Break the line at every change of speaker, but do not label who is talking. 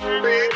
Bye.